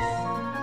Música